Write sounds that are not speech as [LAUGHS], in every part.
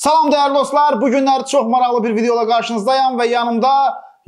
Salam dəyərli dostlar, bu günlər çox maraqlı bir videola qarşınızdayam və yanımda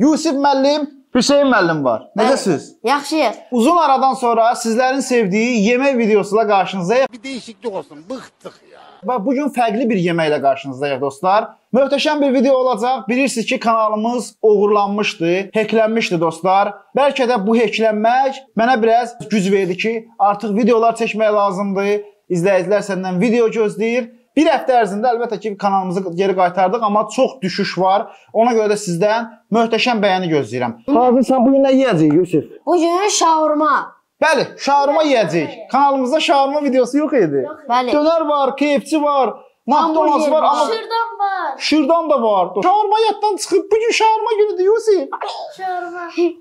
Yusif müəllim, Hüseyn müəllim var. Necəsiz? Yaxşıyıq. Uzun aradan sonra sizlərin sevdiyi yemək videosuyla qarşınızdayıq Bir değişiklik olsun. Bıktık ya. və bu gün fərqli bir yeməklə qarşınızdayıq dostlar. Möhtəşəm bir video olacaq. Bilirsiniz ki, kanalımız oğurlanmışdı, hacklənmişdi dostlar. Bəlkə də bu hacklənmək mənə biraz güc verdi ki, artıq videolar çəkmək lazımdır. İzləyicilər səndən video gözləyir. Bir həftə ərzində əlbəttə ki, kanalımızı geri qaytardıq, amma çox düşüş var. Ona görə də sizdən möhtəşəm bəyəni gözləyirəm. Hazırsan bu gün nə yeyəcəyik Yusuf? Bu gün şaurma. Bəli, şaurma yeyəcəyik. Kanalımızda şaurma videosu yox idi. Bəli. Dönər var, KFC var, McDonald's var, amma Şırdan var. şırdan da var. Şaurma yaddan çıxıb. Bu gün şaurma günüdür Yusuf. Şarma.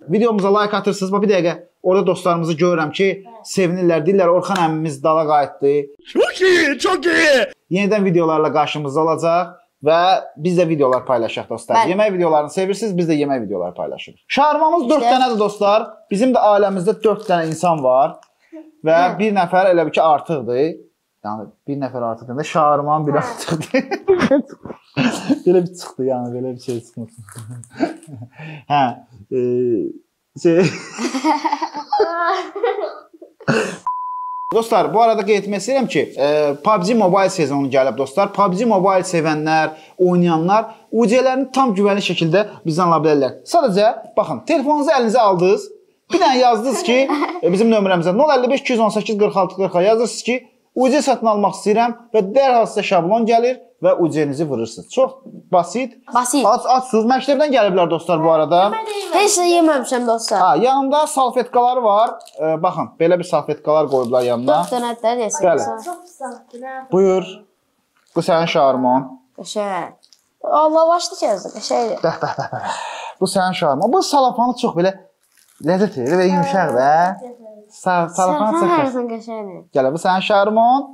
Videomuza like atırsınız. Bax bir dəqiqə. Orada dostlarımızı görürəm ki, sevinirlər. Deyirlər Orxan əmimiz dala qayıtdı. Çok iyi, çok iyi. Yenidən videolarla qarşımızda olacaq və biz də videolar paylaşaq dostlar. Bəli. Yemək videolarını sevirsiniz, biz də yemək videoları paylaşırıq. Şarmamız 4 İşte. dənədir dostlar. Bizim də ailəmizdə 4 dənə insan var [LAUGHS] və Hı. bir nəfər elə bir ki artıqdır. Yəni bir nəfər artıqdır. da Şarman bir artıqdır. [LAUGHS] belə bir çıxdı yəni belə bir şey çıxmasın. [LAUGHS] hə, e, şey [LAUGHS] Dostlar, bu arada qeyd etmək istəyirəm ki, e, PUBG Mobile sezonu gəlib dostlar. PUBG Mobile sevənlər, oynayanlar UC-lərini tam güvənli şəkildə bizdən ala bilərlər. Sadəcə baxın, telefonunuzu əlinizə aldınız. Bir dənə yazdınız ki, e, bizim nömrəmizə 055 218 46 40 yazırsınız ki, UC satın almaq istəyirəm və dərhal sizə şablon gəlir və UC-nizi vurursunuz. Çox basit. Basit. Aç açsınız. Məktəbdən gəliblər dostlar bu arada. Heç nə yeməmişəm dostlar. Ha, yanında salfetkalar var. E, baxın, belə bir salfetkalar qoyublar yanına. 4 dənə də desin. Bəli. Buyur. Bu sənin şarmon. Qəşəng. Allah başlı kəsdi. Qəşəngdir. Bəh, bəh, bəh, bəh. Bu sənin şarmon. Bu salafanı çox belə ləzzət verir və yumşaq da. Xoş. hər qəşəngdir. Gələ bu sənin şarmon.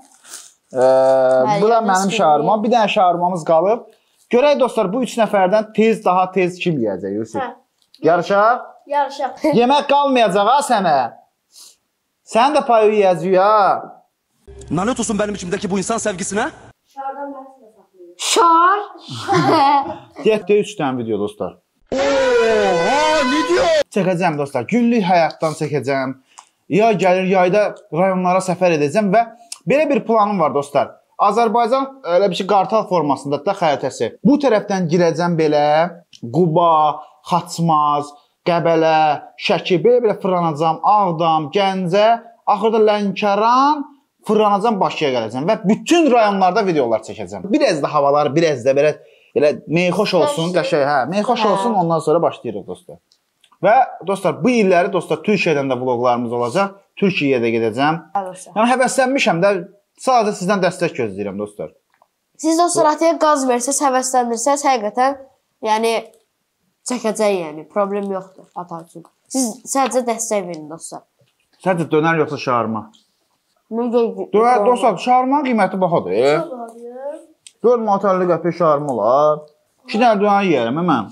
Ee, bu da mənim şarmon. Bir dənə şarmamız qalıb. Görək dostlar bu 3 nəfərdən tez daha tez kim yeyəcək Yusuf? Hə. Yarışaq. Yarışak. Yemək qalmayacaq ha sənə. Sən də payı yeyəcək ha. Lanet olsun benim içimdeki bu insan sevgisine. Şardan ben size saklayayım. Şar. Getdi 3 dənə video dostlar. Oha ne diyor? çəkəcəm dostlar. Günlük həyatdan çəkəcəm. Yay gəlir, yayda rayonlara səfər edəcəm və belə bir planım var dostlar. Azərbaycan elə bir şey qartal formasında da xəritəsi. Bu tərəfdən girəcəm belə Quba, Xaçmaz, Qəbələ, Şəki belə-belə fırlanacam, Ağdam, Gəncə, axırda Lənkəran, fırlanacam Bakıya gələcəm və bütün rayonlarda videolar çəkəcəm. Biraz da havalar, biraz da belə elə meyxoş olsun, qəşəng, hə, meyxoş Hə. olsun, ondan sonra başlayırıq dostlar. Və dostlar bu illəri dostlar Türkiyədən də vloqlarımız olacaq. Türkiyəyə də gedəcəm. Dostlar. Yəni həvəslənmişəm də sadəcə sizdən dəstək gözləyirəm dostlar. Siz dostlar ataya qaz versəz, həvəsləndirsəz, həqiqətən yəni çəkəcək yəni, problem yoxdur ata üçün. Siz sadəcə dəstək verin dostlar. Sadəcə dönər yoxsa şarma? Dönər dostlar, şarmanın qiyməti bahadır. E? Çok alıyor. 4 manat 50 qəpik şarma olar. 2 dənə dönər yeyərəm hə mən.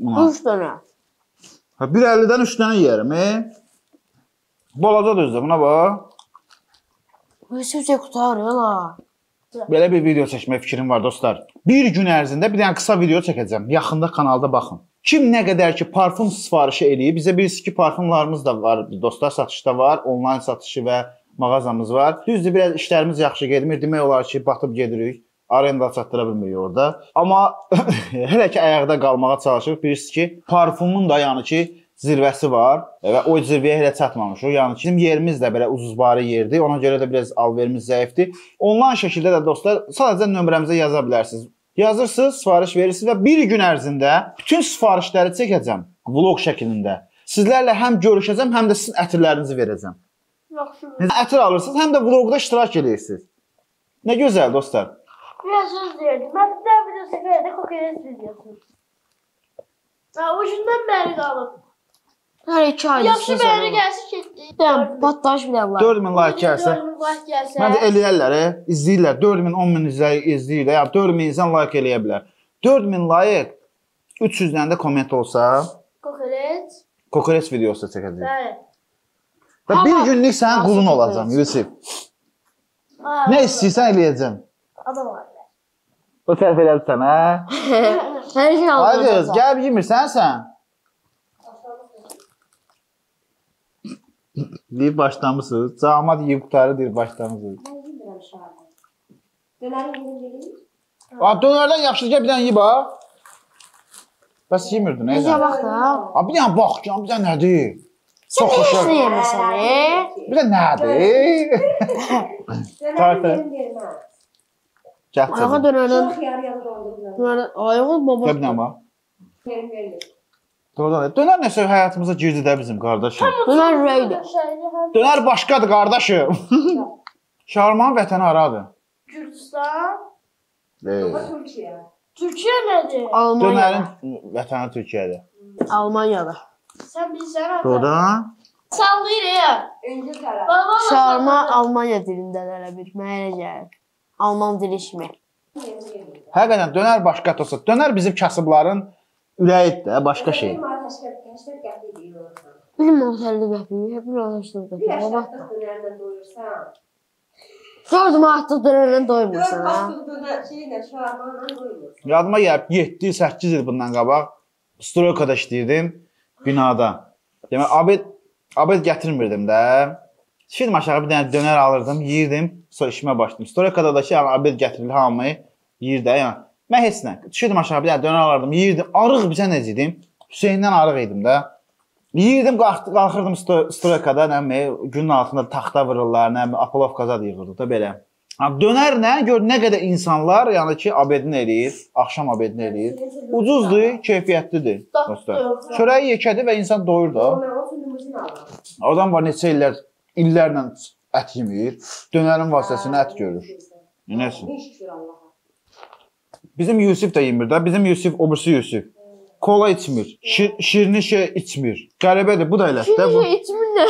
Buna. 3 dənə. Hə 1.50-dən 3 dənə yeyərəm. E? Balaca düzdür buna bax. Hüsücə qutarır la. Belə bir video çəkmək fikrim var dostlar. Bir gün ərzində bir dənə qısa video çəkəcəm. Yaxında kanalda baxın. Kim nə qədər ki parfum sifarişi eləyib, bizə bilirsiniz ki, parfumlarımız da var, dostlar satışda var, onlayn satışı və mağazamız var. Düzdür, biraz işlərimiz yaxşı getmir. Demək olar ki, batıb gedirik. Arenda çatdıra bilmirik orada. Amma [LAUGHS] hələ ki ayaqda qalmağa çalışırıq. Bilirsiniz ki, parfumun da yəni ki zirvəsi var və o zirvəyə hələ çatmamışıq. Yəni ki, yerimiz də belə uzuzbarı yerdir. Ona görə də biraz alverimiz zəifdir. Onlayn şəkildə də dostlar sadəcə nömrəmizə yaza bilərsiniz. Yazırsınız, sifariş verirsiniz və bir gün ərzində bütün sifarişləri çəkəcəm vloq şəklində. Sizlərlə həm görüşəcəm, həm də sizin ətirlərinizi verəcəm. Yaxşı. Ətir alırsınız, həm də vloqda iştirak edirsiniz. Nə gözəl dostlar. Söz verdim. Ben bir daha video seferde kokoreç videosu. Ha, ucundan beri kalıp. Hər 2 aydır. Yaxşı beri gelsin ki. Dən patlaş bir Allah. 4000 like gəlsə, 4000 like gelse. məncə eləyərlər, e? izləyirlər. 4000, 10000 izləy izləyir. Yəni 4000 insan like eləyə bilər. 4000 like 300 dənə də komment olsa, Kokoreç. kokoreç videosu çəkəcəyik. Evet. Və bir günlük sənin qulun olacağam, Yusif. Nə istəyirsən eləyəcəm. Adam var. O səhv elədi sənə. Hər şey Ay qız, alınacaq. gəlib yemirsən sən? Deyib başlamısınız. Camat yeyib qutarı deyir başlamısınız. A, dönərdən yaxşı gəl bir dənə yeyib ha. Bəs yemirdin, nə? Bizə bax da. A, bir dənə bax, can, bir dənə nədir? Çox Heç xoşa. nə yemirsən, e? Bir dənə nədir? Tartı. Ayağa. Dönərdən. Ayağa baba. Gəl bir dənə bax. Verin verin. Doğrudan. Dönər nəsə həyatımıza girdi də bizim qardaşım. Dönər ürəkdir. Dönər başqadır qardaşım. [LAUGHS] Şarmanın vətəni haradır? Ama Türkiye. Türkiye nedir? Almanya. Dönərin vətəni Türkiyədir. Almanyada. Sen bilirsen hadi. Doğrudan. Sallayır ya. İngiltere. Baba Şarma Almanya dilindədir elə bir. Mənə gəlir. Alman dili kimi. Həqiqətən dönər başqa olsa, dönər bizim kasıbların ürəyidir də, başqa şey. Bizim qəpik, hep bir araşdırdı. Bir yaşattık dönerden doyursan. Gördüm artıq dönərdən doymursan ha. bastık döner şeyle şu armanla doyursan. Yadıma gəlib 7-8 il bundan qabaq Stroykada işləyirdim binada. Demək abed abed gətirmirdim də. Düşürdüm aşağı bir dənə dönər alırdım, yeyirdim, sonra işimə başladım. Stroykada da ki, yəni abed gətirilir hamı yeyir də, yəni. Mən heç nə. Düşürdüm aşağı bir dənə dönər alırdım, yeyirdim. Arıq bizə necə idim? Hüseyndən arıq idim də. Yeyirdim, qalx qalxırdım sto- stroykada, nə bilim, günün altında taxta vururlar, nə bilim, apolovkaza yığırdıq da belə. Ha, dönər nə? Gör nə qədər insanlar, yəni ki, abedini eləyir, axşam abedini eləyir. Ucuzdur, keyfiyyətlidir. Dostlar. Çörəyi yekədir və insan doyur da. Ben o gün limuzin aldım. Adam var neçə illər illərlə ət yemir. Dönərin vasitəsilə ət görür. Nəsin? Ne şükür Allah'a. Bizim Yusif də yemir də. Bizim Yusif obrusu Yusif. Kola içmir. Şir, şirini şey içmir. Qəribədir bu da elədir də bu. İçmin nə?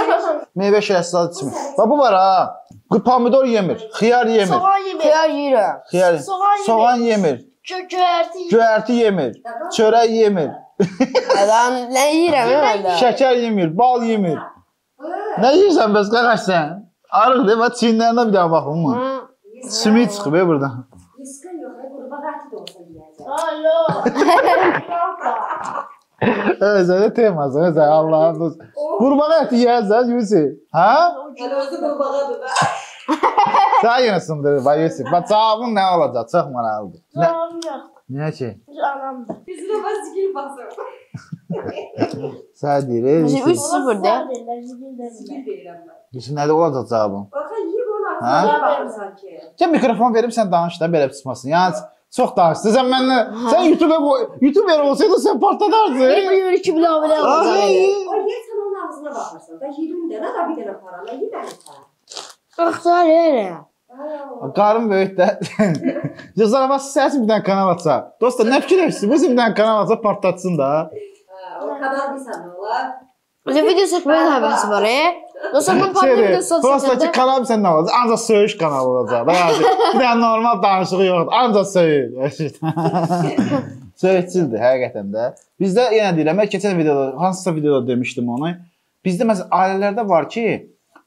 [LAUGHS] Meyvə şərəsi içmir. Bax bu var ha. Bu pomidor yemir, xiyar yemir. Soğan yemir. Xiyar yeyirəm. Xiyar. Soğan yemir. Soğan yemir, göyərti yemir, çörək yemir, Adam nə yeyirəm mən [LAUGHS] şəkər yemir, bal yemir. Nə yeyirsən bəs qaqaş sən? Arıqdır, bax çiyinlərinə bir dənə baxın mı? Simit çıxıb ya buradan. Riskan yok. Hep kurbağa eti de olsa yiyeceğim. Alo. Sən teması, sən Allahın dostu. Qurbağa əti yeyəsən Yusuf. Hə? Özü kurbağadır da. Sən yenə sındırır bax Yusuf. Bax cavabın nə olacaq? Çox maraqlıdır. Nə? Canım yok. Niyə ki? Anamdır. Bizine ben zikir basıyorum. Sən deyir, Bizim Yusuf. 3-0 de. Zikir değilim ben. Yusuf nədə olacaq cavabın? Bakın yiyip onu Ha? aklına bakın sanki. Sən mikrofon verib sən danış da belə çıxmasın. Yəni çox danışdın. Sən mənlə sən YouTube YouTuber olsaydın sən partladardın. Bir iki bir daha belə olacaq. O ye sen onun ağzına. Ben yedim de ne da bir tane para. Ben yemedim sana. Axtar yerə. Qarın böyük də. [LAUGHS] Cəzarava səs bir dənə kanal açsa. Dostlar nə fikirləşirsiniz? Bir dənə kanal açsa partlatsın da. O kanal bir sana olar. Bizə video çəkməyə də həvəsi var, e? Dostlar mən Şeydir, video sat Prosta ki kanal sən nə olacaq? Ancaq söyüş kanalı olacaq. bir dənə normal danışığı yoxdur. Ancaq söyüş. [LAUGHS] Söyüşçüdür həqiqətən də. Bizdə yenə deyirəm, mən keçən videoda hansısa videoda demişdim onu. Bizdə məsələn ailələrdə var ki,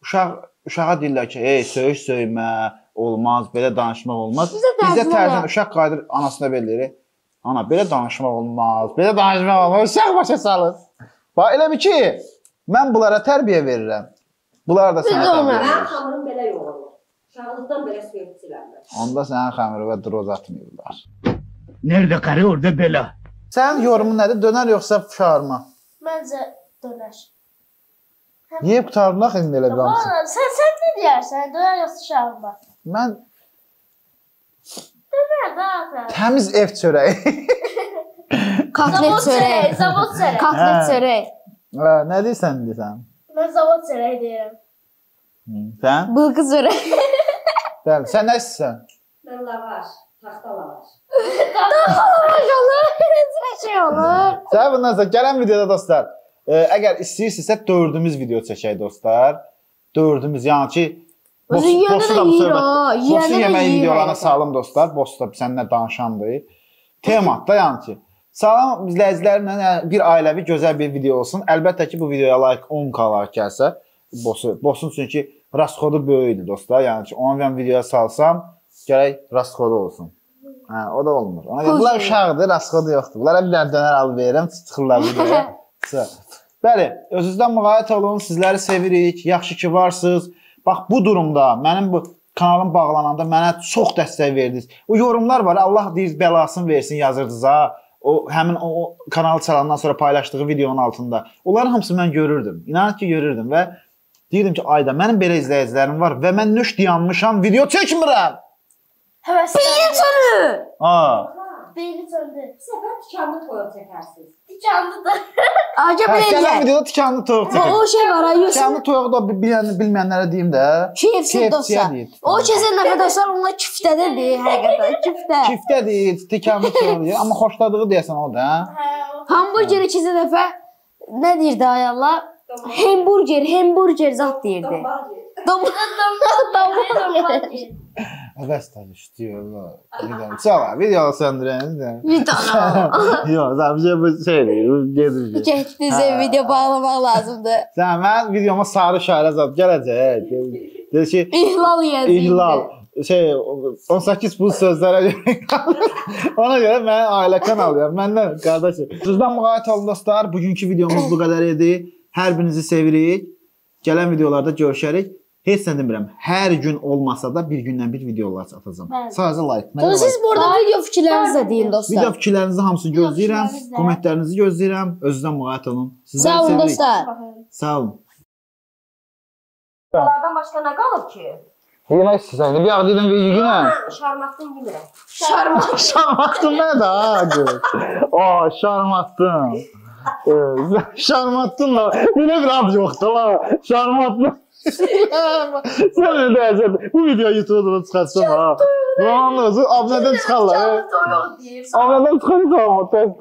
uşaq uşağa deyirlər ki, "Ey, söyüş söymə, olmaz, belə danışmaq olmaz." Bizdə Bizdə tərcümə uşaq qayıdır anasına belə. Ana, belə danışmaq olmaz. Belə danışmaq olmaz. Uşaq başa salır. Bax elə bir ki, mən bunlara tərbiyə verirəm. Bunlar da sənə tərbiyə verir. hamurun belə yoğurur. Uşaqlıqdan belə ben. Onda sənin xəmirə droz atmırlar. Nerede karı orada bela. Sənin yorumun nədir? Dönər yoxsa şarma? Bence döner. Yeyib qurtardın axı indi elə bir hamısı. Valla sen sen ne diyorsun? Döner yoksa şarma. Mən təmiz ev çörəyi. [LAUGHS] Kotlet çörək. zavod çörək. Kotlet Hə. çörək. Hə, nə deyirsən indi sən? Ben zavod çörək deyirəm. Sən? Bılqı çörək. [LAUGHS] Bəli, sən nə istəyirsən? Ben lavaş, tahta lavaş. Maşallah, necə şey olur? Sən bundan sonra gələn videoda dostlar, e, əgər istəyirsinizsə dördümüz video çəkək dostlar. Dördümüz, yəni ki Özü yeyəndə də yeyir Bosu yeyəndə də yemək videolarına salım dostlar. Bosu da səninlə danışandır. Temat da yəni ki. Salam izləyicilərimlə yəni bir ailəvi gözəl bir video olsun. Əlbəttə ki bu videoya like 10k like gəlsə, bosu bosun çünki rasxodu böyükdür dostlar. Yəni ki onu mən videoya salsam, gərək rasxodu olsun. Hə, o da olmur. Ona görə bunlar uşaqdır, rasxodu yoxdur. Bunlara bir dənə dönər alıb verirəm, çıxırlar videoya. Bəli, özünüzdən müğayət olun. Sizləri sevirik. Yaxşı ki varsınız. Bax bu durumda mənim bu kanalım bağlananda mənə çox dəstək verdiniz. O yorumlar var. Allah deyir bəlasını versin yazırdınız ha. O həmin o, o kanalı çalandan sonra paylaşdığı videonun altında. Onların hamısını mən görürdüm. İnanın ki görürdüm və deyirdim ki, ayda mənim belə izləyicilərim var və mən nöş dayanmışam, video çəkmirəm. Həvəsləndim. Sönü. Ha. Beyni söndü. Səfər tikanlı toyuq çəkərsiniz. Tikandı da. [LAUGHS] Acaba Hə, gələn videoda tikanlı toyuq O, çəkək. o şey var ha, Yusuf. Tikanlı toyuğu da bilməyən, bilməyənlərə deyim də. KFC dostlar. deyir. O keçən dəfə dostlar onlar küftədə deyir həqiqətən, küftə. Çiftə deyir, tikanlı toyuq deyir, amma xoşladığı deyəsən o da. hə? Hə, o- Hamburgeri keçən dəfə nə deyirdi ayarlar? Hamburger, hamburger zat deyirdi. Domba Dom [LAUGHS] Domba- Əvəz [LAUGHS] diyorlar. Gidelim. Sağ video söndürün. Bir dana. Yox, sadəcə bu şeydir, bu gedir. Getdinizə video bağlamaq lazımdır. Sən mən videoma sarı şəhərə zat gələcək. Dedi ki, İhlal yazdı. ihlal şey 18 bu sözlərə ona görə mən ailə kanalıyam. Məndən qardaşım. Sizdən müğayət olun dostlar. Bugünkü videomuz bu qədər idi. Hər birinizi sevirik. Gələn videolarda görüşərik. Heç nə demirəm. Hər gün olmasa da bir gündən bir videolar atacağam. Bəli. Sadəcə like. Like. siz burada video fikirlərinizi də deyin Video dostlar. fikirlərinizi hamısını gözləyirəm. Kommentlərinizi gözləyirəm. Özünüzdən müğayət olun. Sizləri Sağ olun dostlar. Sağ olun. Onlardan başqa nə qalıb ki? Yemək istəsən, bir yağ dedim yenə. Şarmatdan yemirəm. Şarma. Şarmattın [LAUGHS] nə də ha? O, şarmattın. Ee, [LAUGHS] şarmattın da belə bir ad yoxdur la. Şarmattın. Sən nə deyəcəksən? Bu video YouTube-da çıxartsam ha. Lan özü abunədən çıxarlar. Toyuq deyir. Abunədən çıxaracağam o test.